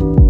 you